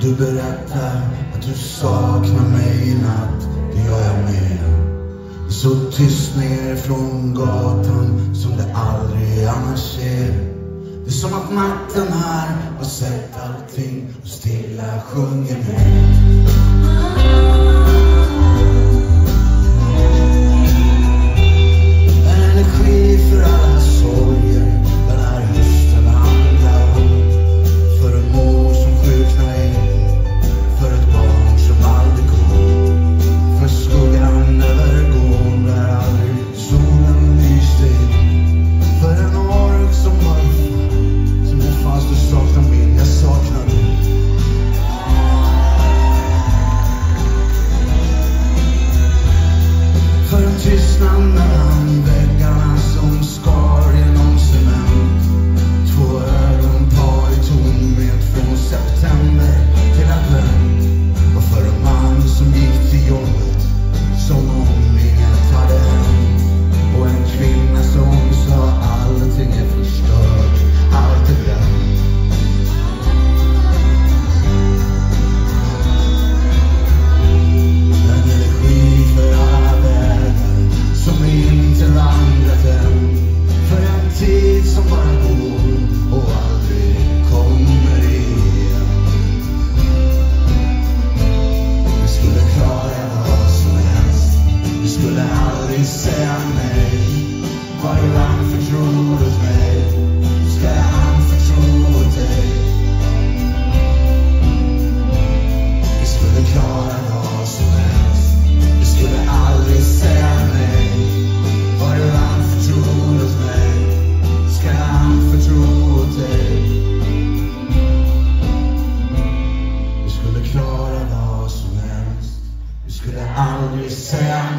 Du berättar att du saknar mig i natt, det gör jag med. Så tyst ner från gatan som det aldrig annars är. Det är som att natten här har sett allting och stilla sjunger med.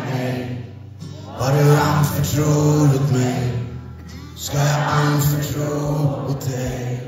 me Har true allt me. mig? Ska jag alls förtro åt dig?